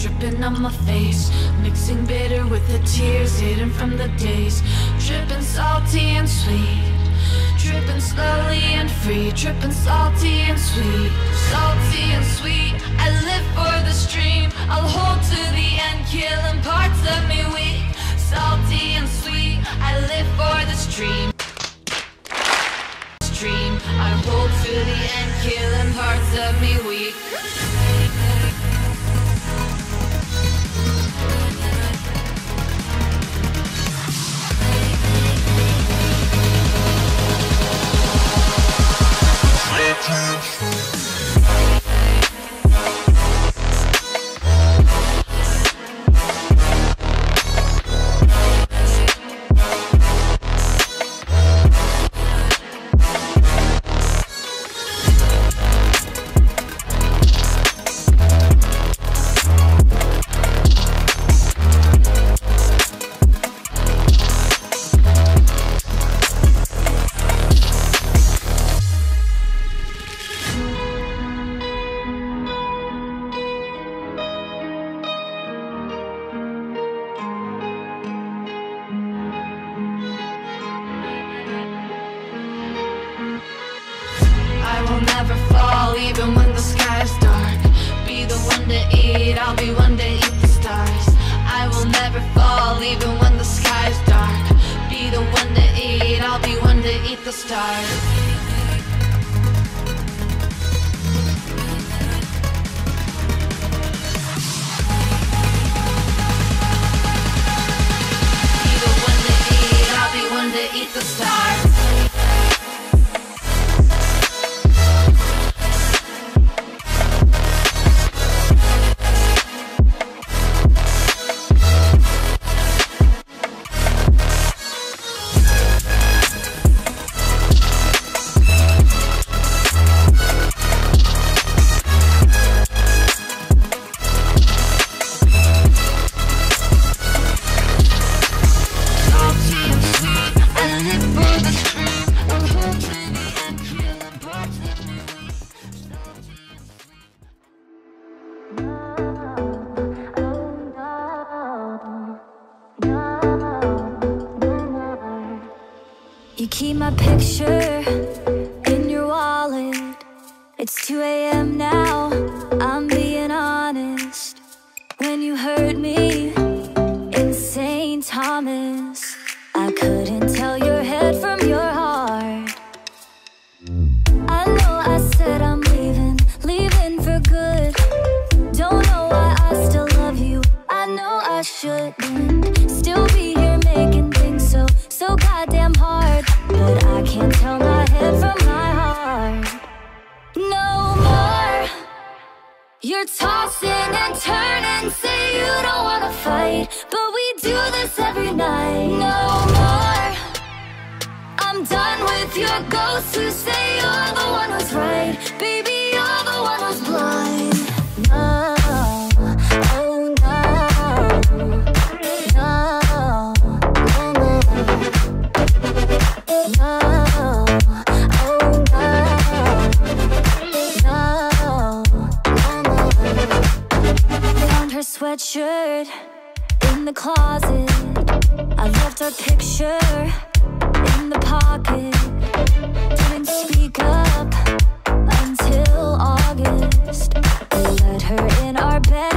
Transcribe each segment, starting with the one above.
dripping on my face Mixing bitter with the tears hidden from the days. Dripping salty and sweet Dripping slowly and free Dripping salty and sweet Salty and sweet. I live for the stream I'll hold to the end Killing parts of me weak. Salty and sweet I live for the stream. Stream I hold to the end Killing parts of me weak. a star. 2 a.m. You're tossing and turning, say you don't wanna fight But we do this every night. No more. I'm done with your ghosts who say you're the one who's right. sweatshirt in the closet. I left our picture in the pocket. Didn't speak up until August. They let her in our bed.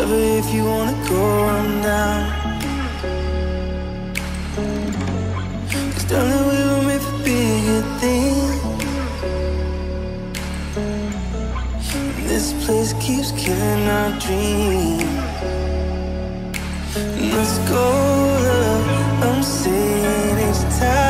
Whatever, if you wanna go, I'm down. Cause darling, we were made for bigger things This place keeps killing our dreams. Let's go, love, I'm saying it's time.